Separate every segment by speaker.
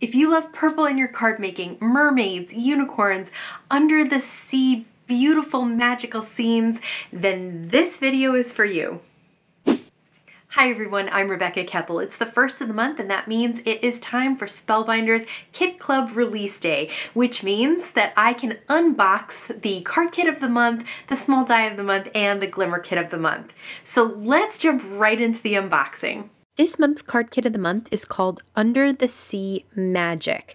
Speaker 1: If you love purple in your card making, mermaids, unicorns, under the sea, beautiful magical scenes, then this video is for you. Hi everyone, I'm Rebecca Keppel. It's the first of the month and that means it is time for Spellbinders Kit Club release day, which means that I can unbox the card kit of the month, the small die of the month, and the glimmer kit of the month. So let's jump right into the unboxing. This month's card kit of the month is called Under the Sea Magic.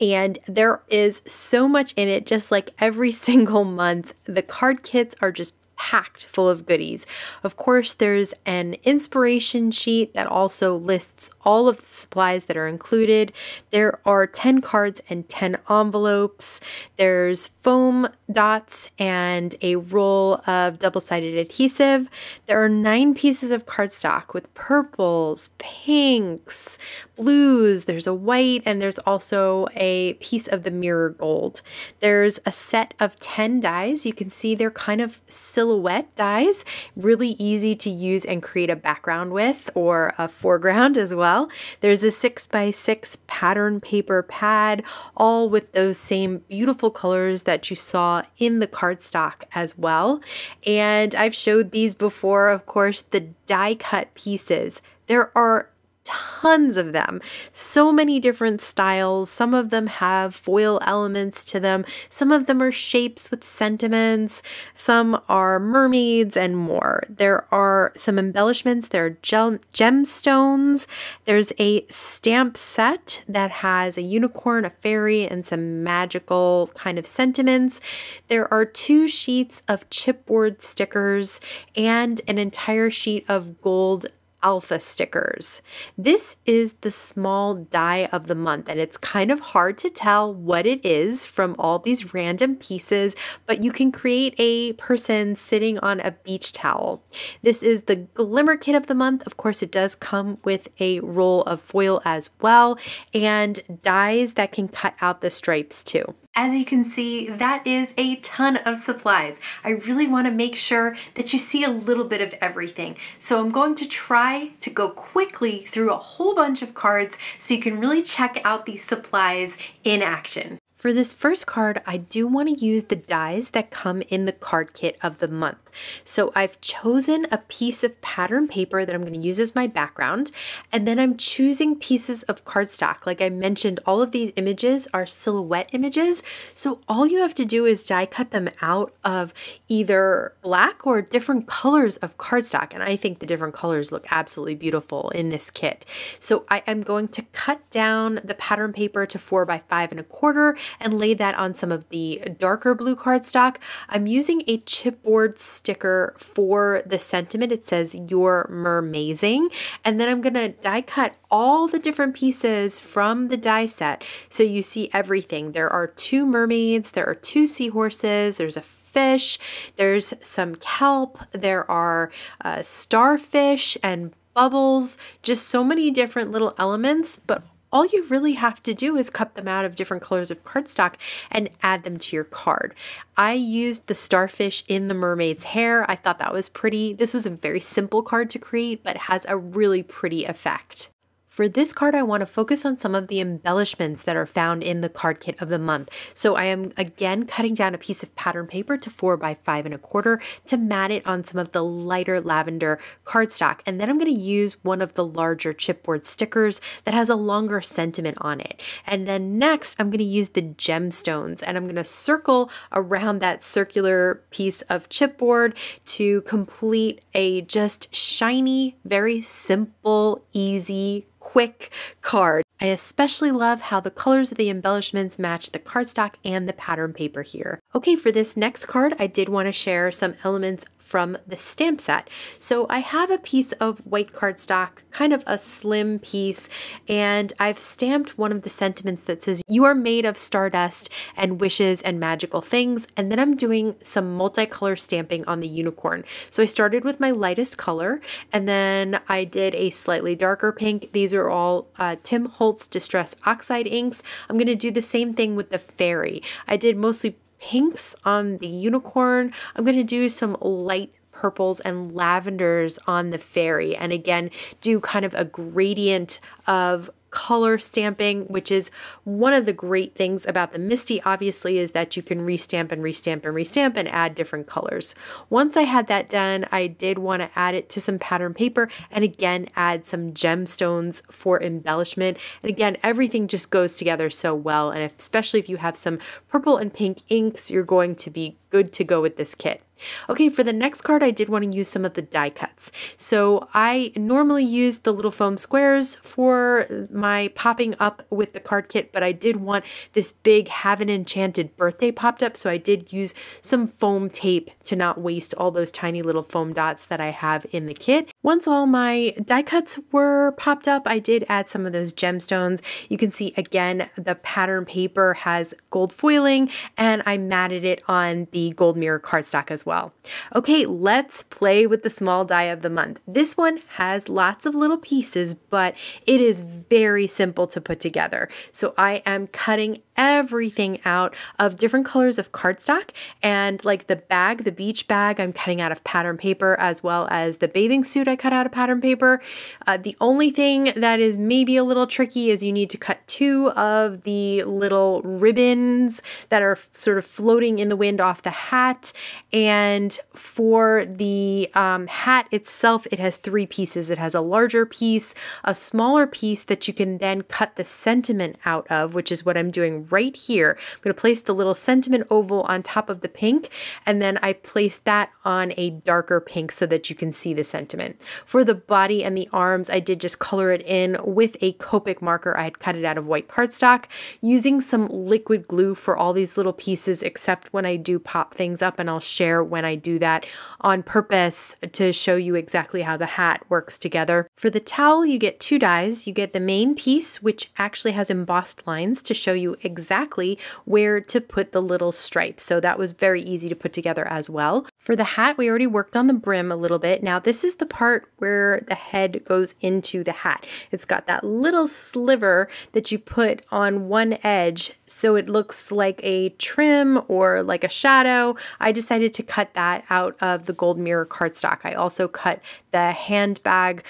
Speaker 1: And there is so much in it, just like every single month. The card kits are just packed full of goodies. Of course, there's an inspiration sheet that also lists all of the supplies that are included. There are 10 cards and 10 envelopes. There's foam dots and a roll of double sided adhesive. There are nine pieces of cardstock with purples, pinks, blues, there's a white, and there's also a piece of the mirror gold. There's a set of 10 dies. You can see they're kind of silhouette dies, really easy to use and create a background with or a foreground as well. There's a 6 by 6 pattern paper pad, all with those same beautiful colors that you saw in the cardstock as well. And I've showed these before, of course, the die cut pieces. There are tons of them. So many different styles. Some of them have foil elements to them. Some of them are shapes with sentiments. Some are mermaids and more. There are some embellishments. There are gem gemstones. There's a stamp set that has a unicorn, a fairy, and some magical kind of sentiments. There are two sheets of chipboard stickers and an entire sheet of gold alpha stickers. This is the small die of the month, and it's kind of hard to tell what it is from all these random pieces, but you can create a person sitting on a beach towel. This is the glimmer kit of the month. Of course, it does come with a roll of foil as well, and dies that can cut out the stripes too. As you can see, that is a ton of supplies. I really wanna make sure that you see a little bit of everything. So I'm going to try to go quickly through a whole bunch of cards so you can really check out these supplies in action. For this first card, I do want to use the dies that come in the card kit of the month. So I've chosen a piece of pattern paper that I'm going to use as my background, and then I'm choosing pieces of cardstock. Like I mentioned, all of these images are silhouette images, so all you have to do is die cut them out of either black or different colors of cardstock, and I think the different colors look absolutely beautiful in this kit. So I am going to cut down the pattern paper to four by five and a quarter and lay that on some of the darker blue cardstock. I'm using a chipboard sticker for the sentiment. It says, You're mermazing. And then I'm to die cut all the different pieces from the die set so you see everything. There are two mermaids, there are two seahorses, there's a fish, there's some kelp, there are uh, starfish and bubbles, just so many different little elements, but all you really have to do is cut them out of different colors of cardstock and add them to your card. I used the starfish in the mermaid's hair. I thought that was pretty. This was a very simple card to create, but has a really pretty effect. For this card, I want to focus on some of the embellishments that are found in the card kit of the month. So I am again cutting down a piece of pattern paper to four by five and a quarter to mat it on some of the lighter lavender cardstock. And then I'm going to use one of the larger chipboard stickers that has a longer sentiment on it. And then next, I'm going to use the gemstones and I'm going to circle around that circular piece of chipboard to complete a just shiny, very simple, easy quick card. I especially love how the colors of the embellishments match the cardstock and the pattern paper here. Okay, for this next card, I did want to share some elements from the stamp set. So I have a piece of white cardstock, kind of a slim piece, and I've stamped one of the sentiments that says, You are made of stardust and wishes and magical things. And then I'm doing some multicolor stamping on the unicorn. So I started with my lightest color, and then I did a slightly darker pink. These are all uh, Tim Holtz Distress Oxide inks. I'm going to do the same thing with the fairy. I did mostly pinks on the unicorn. I'm going to do some light purples and lavenders on the fairy and again do kind of a gradient of color stamping, which is one of the great things about the MISTI, obviously, is that you can restamp and restamp and restamp and add different colors. Once I had that done, I did want to add it to some pattern paper and again add some gemstones for embellishment. And again, everything just goes together so well. And if, especially if you have some purple and pink inks, you're going to be good to go with this kit. Okay, for the next card, I did want to use some of the die cuts. So I normally use the little foam squares for my popping up with the card kit, but I did want this big Have an Enchanted birthday popped up, so I did use some foam tape to not waste all those tiny little foam dots that I have in the kit. Once all my die cuts were popped up, I did add some of those gemstones. You can see again, the pattern paper has gold foiling and I matted it on the gold mirror cardstock as well. Okay, let's play with the small die of the month. This one has lots of little pieces, but it is very simple to put together. So I am cutting everything out of different colors of cardstock and like the bag, the beach bag, I'm cutting out of pattern paper as well as the bathing suit cut out of pattern paper. Uh, the only thing that is maybe a little tricky is you need to cut two of the little ribbons that are sort of floating in the wind off the hat and for the um, hat itself, it has three pieces. It has a larger piece, a smaller piece that you can then cut the sentiment out of, which is what I'm doing right here. I'm going to place the little sentiment oval on top of the pink, and then I place that on a darker pink so that you can see the sentiment. For the body and the arms, I did just color it in with a Copic marker. I had cut it out of white cardstock using some liquid glue for all these little pieces, except when I do pop things up, and I'll share when I do that on purpose to show you exactly how the hat works together. For the towel, you get two dies. You get the main piece, which actually has embossed lines to show you exactly where to put the little stripe. So that was very easy to put together as well. For the hat, we already worked on the brim a little bit. Now this is the part where the head goes into the hat. It's got that little sliver that you put on one edge so it looks like a trim or like a shadow. I decided to cut that out of the gold mirror cardstock. I also cut the handbag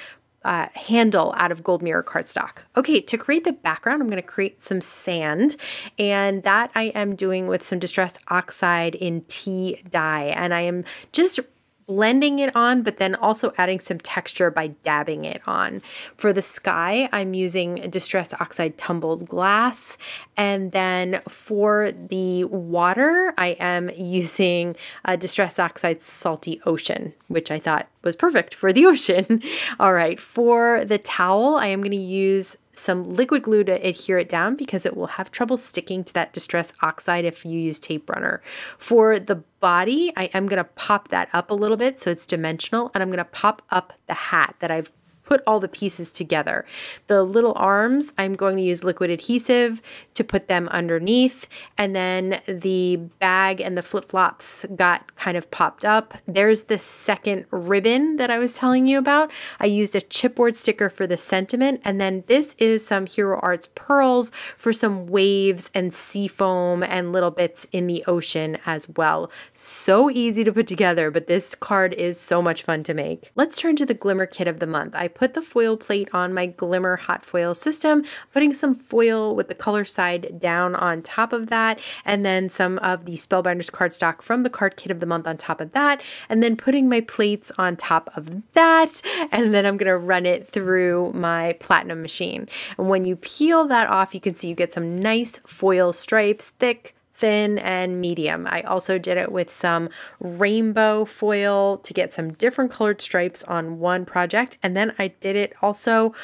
Speaker 1: uh, handle out of gold mirror cardstock. Okay, to create the background, I'm going to create some sand, and that I am doing with some Distress Oxide in tea dye, and I am just blending it on, but then also adding some texture by dabbing it on. For the sky, I'm using Distress Oxide Tumbled Glass. And then for the water, I am using Distress Oxide Salty Ocean, which I thought was perfect for the ocean. All right, for the towel, I am going to use some liquid glue to adhere it down because it will have trouble sticking to that distress oxide if you use tape runner. For the body, I am going to pop that up a little bit so it's dimensional and I'm going to pop up the hat that I've put all the pieces together. The little arms, I'm going to use liquid adhesive to put them underneath. And then the bag and the flip-flops got kind of popped up. There's the second ribbon that I was telling you about. I used a chipboard sticker for the sentiment. And then this is some Hero Arts pearls for some waves and sea foam and little bits in the ocean as well. So easy to put together, but this card is so much fun to make. Let's turn to the Glimmer Kit of the month. I put the foil plate on my Glimmer hot foil system, putting some foil with the color side down on top of that, and then some of the Spellbinders cardstock from the card kit of the month on top of that, and then putting my plates on top of that, and then I'm gonna run it through my platinum machine. And when you peel that off, you can see you get some nice foil stripes, thick, thin and medium. I also did it with some rainbow foil to get some different colored stripes on one project. And then I did it also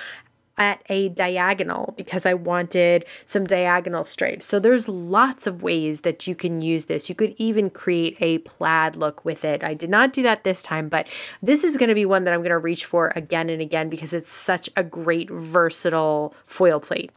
Speaker 1: at a diagonal because I wanted some diagonal stripes. So there's lots of ways that you can use this. You could even create a plaid look with it. I did not do that this time, but this is going to be one that I'm going to reach for again and again because it's such a great versatile foil plate.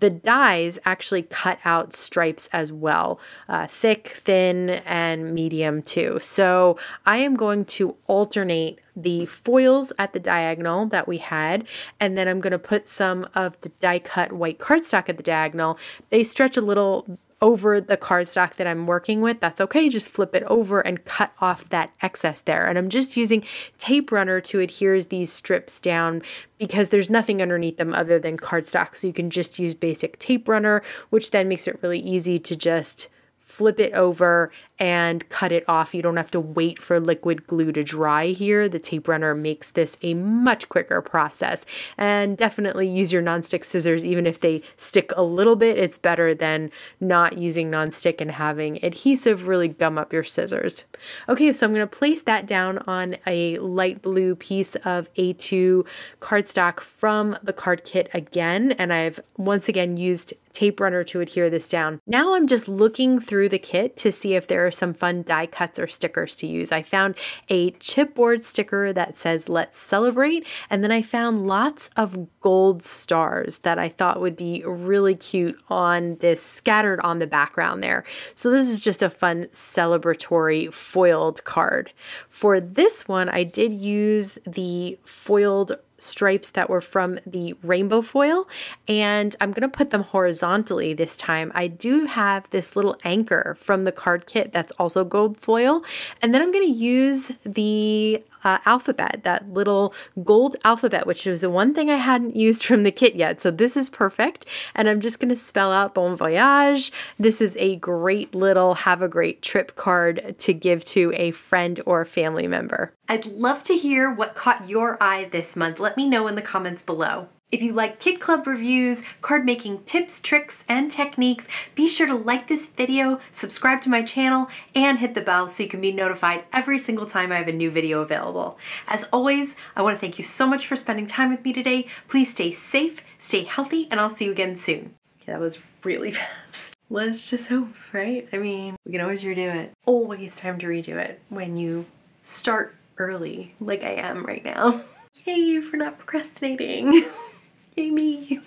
Speaker 1: The dies actually cut out stripes as well, uh, thick, thin, and medium too. So I am going to alternate the foils at the diagonal that we had, and then I'm going to put some of the die cut white cardstock at the diagonal. They stretch a little over the cardstock that I'm working with, that's okay. Just flip it over and cut off that excess there. And I'm just using tape runner to adhere these strips down because there's nothing underneath them other than cardstock. So you can just use basic tape runner, which then makes it really easy to just flip it over and cut it off. You don't have to wait for liquid glue to dry here. The tape runner makes this a much quicker process. And definitely use your nonstick scissors, even if they stick a little bit, it's better than not using nonstick and having adhesive really gum up your scissors. Okay, so I'm gonna place that down on a light blue piece of A2 cardstock from the card kit again. And I've once again used tape runner to adhere this down. Now I'm just looking through the kit to see if there are some fun die cuts or stickers to use. I found a chipboard sticker that says let's celebrate and then I found lots of gold stars that I thought would be really cute on this scattered on the background there. So this is just a fun celebratory foiled card. For this one I did use the foiled stripes that were from the rainbow foil and I'm going to put them horizontally this time. I do have this little anchor from the card kit that's also gold foil and then I'm going to use the uh, alphabet, that little gold alphabet, which was the one thing I hadn't used from the kit yet. So this is perfect. And I'm just going to spell out Bon Voyage. This is a great little have a great trip card to give to a friend or family member. I'd love to hear what caught your eye this month. Let me know in the comments below. If you like Kit Club reviews, card making tips, tricks, and techniques, be sure to like this video, subscribe to my channel, and hit the bell so you can be notified every single time I have a new video available. As always, I want to thank you so much for spending time with me today. Please stay safe, stay healthy, and I'll see you again soon. Okay, that was really fast. Let's just hope, right? I mean, we can always redo it. Always time to redo it when you start early, like I am right now. Yay for not procrastinating. Amy.